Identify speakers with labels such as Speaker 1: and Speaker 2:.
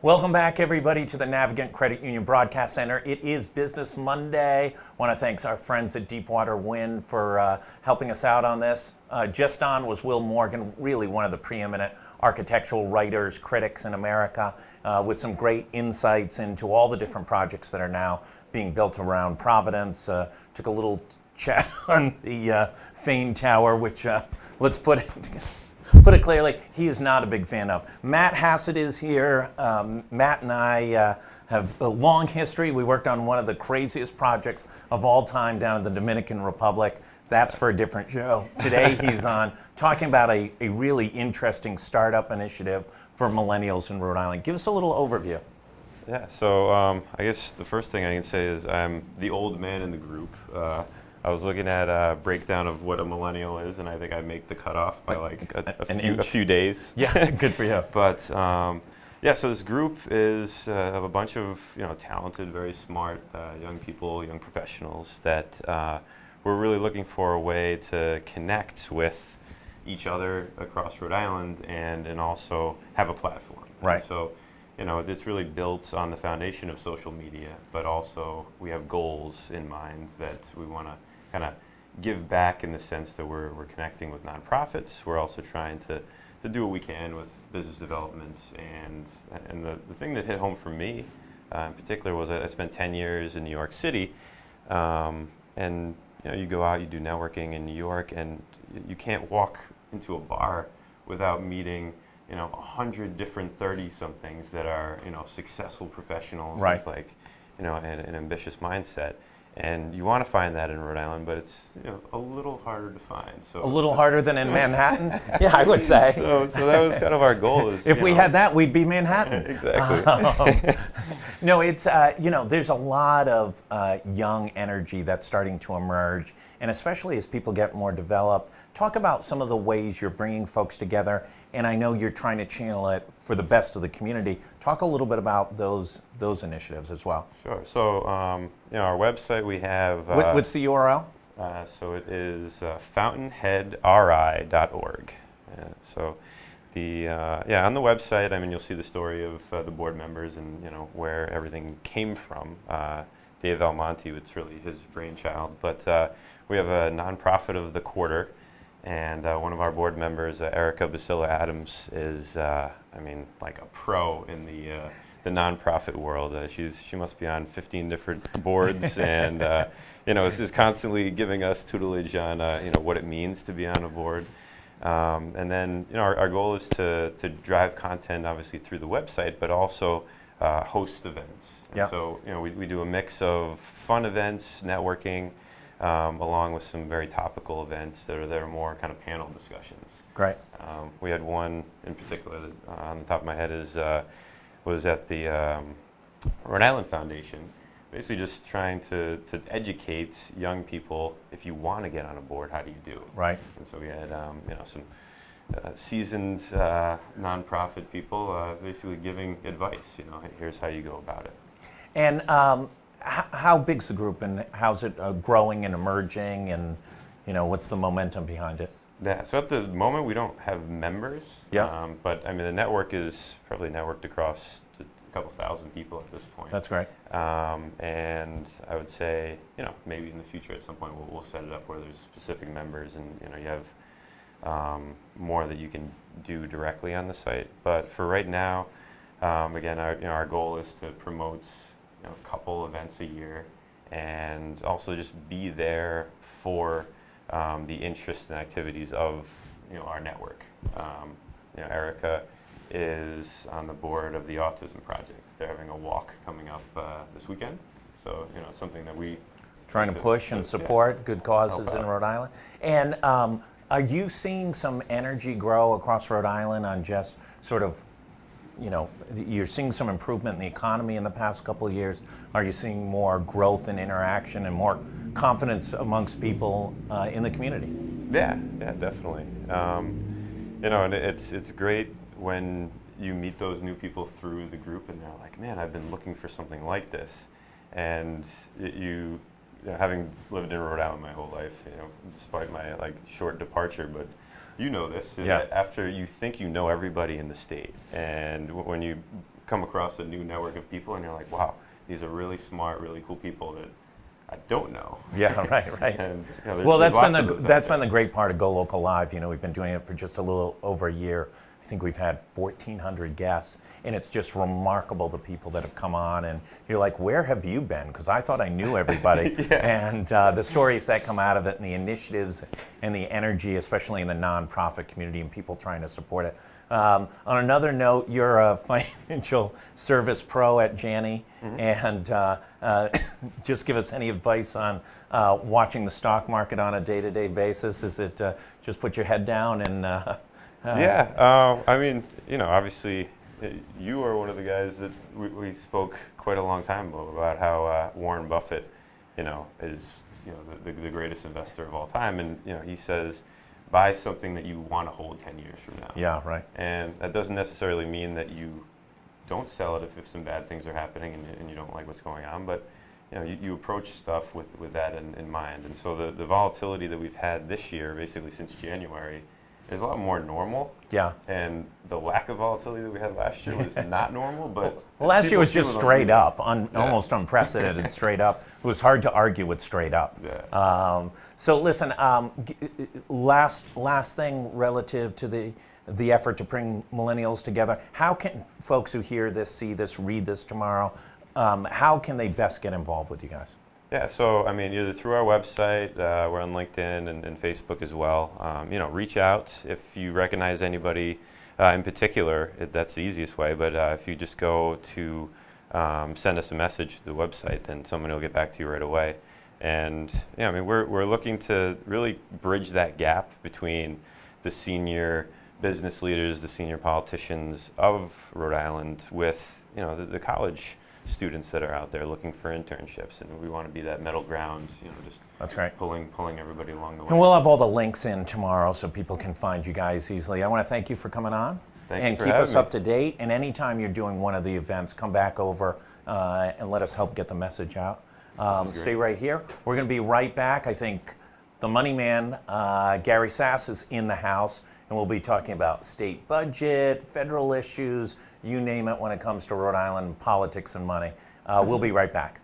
Speaker 1: Welcome back, everybody, to the Navigant Credit Union Broadcast Center. It is Business Monday. I want to thank our friends at Deepwater Wind for uh, helping us out on this. Uh, just on was Will Morgan, really one of the preeminent architectural writers, critics in America, uh, with some great insights into all the different projects that are now being built around Providence. Uh, took a little chat on the uh, Fane Tower, which uh, let's put it put it clearly, he is not a big fan of. Matt Hassett is here. Um, Matt and I uh, have a long history. We worked on one of the craziest projects of all time down in the Dominican Republic. That's for a different show. Today he's on talking about a, a really interesting startup initiative for millennials in Rhode Island. Give us a little overview.
Speaker 2: Yeah, so um, I guess the first thing I can say is I'm the old man in the group. Uh, I was looking at a breakdown of what a millennial is, and I think I make the cutoff by like a, a, few, a few, days.
Speaker 1: Yeah, good for you.
Speaker 2: but um, yeah, so this group is uh, of a bunch of you know talented, very smart uh, young people, young professionals that uh, we're really looking for a way to connect with each other across Rhode Island and and also have a platform.
Speaker 1: Right.
Speaker 2: And so you know, it's really built on the foundation of social media, but also we have goals in mind that we want to kind of give back in the sense that we're, we're connecting with nonprofits. We're also trying to, to do what we can with business development. And, and the, the thing that hit home for me uh, in particular was I, I spent 10 years in New York City. Um, and you know, you go out, you do networking in New York, and you can't walk into a bar without meeting you know, a hundred different thirty-somethings that are, you know, successful professionals
Speaker 1: right.
Speaker 2: with like, you know, an, an ambitious mindset. And you want to find that in Rhode Island, but it's you know, a little harder to find.
Speaker 1: So a little harder than in Manhattan. yeah, I would say.
Speaker 2: So, so that was kind of our goal. Is,
Speaker 1: if we
Speaker 2: know,
Speaker 1: had that, we'd be Manhattan.
Speaker 2: exactly. Um,
Speaker 1: no, it's uh, you know, there's a lot of uh, young energy that's starting to emerge, and especially as people get more developed. Talk about some of the ways you're bringing folks together and I know you're trying to channel it for the best of the community. Talk a little bit about those those initiatives as well.
Speaker 2: Sure. So, um, you know, our website we have.
Speaker 1: Uh, what's the URL?
Speaker 2: Uh, so it is uh, fountainheadri.org. So the uh, yeah on the website, I mean, you'll see the story of uh, the board members and you know where everything came from. Uh, Dave Almonte, it's really his brainchild, but uh, we have a nonprofit of the quarter and uh, one of our board members, uh, Erica Basilla Adams, is, uh, I mean, like a pro in the, uh, the nonprofit world. Uh, she's, she must be on 15 different boards and, uh, you know, is, is, constantly giving us tutelage on, you know, what it means to be on a board. Um, and then, you know, our, our, goal is to, to drive content, obviously, through the website, but also host events.
Speaker 1: Yeah.
Speaker 2: So, you know, we, we do a mix of fun events, networking, um, along with some very topical events that are there more kind of panel discussions.
Speaker 1: Great.
Speaker 2: Um, we had one in particular that uh, on the top of my head is uh, was at the um, Rhode Island Foundation, basically just trying to, to educate young people if you want to get on a board, how do you do? it?
Speaker 1: Right.
Speaker 2: And so we had um, you know some uh, seasoned uh, nonprofit people uh, basically giving advice. You know, here's how you go about it.
Speaker 1: And um, how big's the group and how's it uh, growing and emerging and you know what's the momentum behind it?
Speaker 2: Yeah, so at the moment we don't have members.
Speaker 1: Yeah.
Speaker 2: Um, but I mean the network is probably networked across a couple thousand people at this point.
Speaker 1: That's great.
Speaker 2: Um, and I would say you know maybe in the future at some point we'll, we'll set it up where there's specific members and you know you have um, more that you can do directly on the site. But for right now, um, again, our, you know, our goal is to promote you know, a couple events a year and also just be there for um, the interests and activities of you know, our network. Um, you know, Erica is on the board of the Autism Project. They're having a walk coming up uh, this weekend. So, you know, it's something that we
Speaker 1: trying to push and support yeah. good causes in Rhode Island. And um, are you seeing some energy grow across Rhode Island on just sort of you know, you're seeing some improvement in the economy in the past couple of years. Are you seeing more growth and interaction and more confidence amongst people uh, in the community?
Speaker 2: Yeah, yeah, definitely. Um, you know, and it's it's great when you meet those new people through the group, and they're like, "Man, I've been looking for something like this," and it, you, you know, having lived in Rhode Island my whole life, you know, despite my like short departure, but you know this.
Speaker 1: Yeah.
Speaker 2: After you think you know everybody in the state, and w- when you come across a new network of people, and you're like, wow, these are really smart, really cool people that I don't know.
Speaker 1: Yeah, right, right.
Speaker 2: And, you know,
Speaker 1: Well, that's been the
Speaker 2: of those out
Speaker 1: that's been the great part of Go Local Live. You know, we've been doing it for just a little over a year. I think we've had 1,400 guests, and it's just remarkable the people that have come on. And you're like, where have you been? Because I thought I knew everybody. And uh, the stories that come out of it, and the initiatives, and the energy, especially in the nonprofit community, and people trying to support it. Um, on another note, you're a financial service pro at Janney, and uh, uh, just give us any advice on uh, watching the stock market on a day-to-day basis. Is it uh, just put your head down and? Uh,
Speaker 2: Yeah, uh, I mean, you know, obviously, uh, you are one of the guys that we, we spoke quite a long time ago about how uh, Warren Buffett, you know, is you know the, the, the greatest investor of all time, and you know he says, buy something that you want to hold ten years from now.
Speaker 1: Yeah. Right.
Speaker 2: And that doesn't necessarily mean that you don't sell it if, if some bad things are happening and, and you don't like what's going on, but you know, you, you approach stuff with, with that in, in mind. And so the, the volatility that we've had this year, basically since January, is a lot more normal.
Speaker 1: Yeah.
Speaker 2: And the lack of volatility that we had last year was not normal, but
Speaker 1: Well, last year was just straight up, un,
Speaker 2: Yeah.
Speaker 1: almost unprecedented straight up. It was hard to argue with straight up.
Speaker 2: Yeah.
Speaker 1: Um, so listen, um, g- last last thing relative to the the effort to bring millennials together. How can folks who hear this, see this, read this tomorrow? Um, how can they best get involved with you guys?
Speaker 2: Yeah, so I mean, either through our website, uh, we're on LinkedIn and, and Facebook as well. Um, you know, reach out if you recognize anybody uh, in particular. It, that's the easiest way. But uh, if you just go to um, send us a message to the website, then someone will get back to you right away. And yeah, I mean, we're we're looking to really bridge that gap between the senior business leaders, the senior politicians of Rhode Island, with you know the, the college students that are out there looking for internships, and we want to be that middle ground, you know, just
Speaker 1: That's right.
Speaker 2: pulling pulling everybody along the way.
Speaker 1: And we'll have all the links in tomorrow so people can find you guys easily. I want to thank you for coming on
Speaker 2: Thank you
Speaker 1: and keep us
Speaker 2: me.
Speaker 1: up to date. And anytime you're doing one of the events, come back over uh, and let us help get the message out. Um, stay right here. We're going to be right back. I think the money man, uh, Gary Sasse, is in the house, and we'll be talking about state budget, federal issues, you name it when it comes to Rhode Island politics and money. Uh, we'll be right back.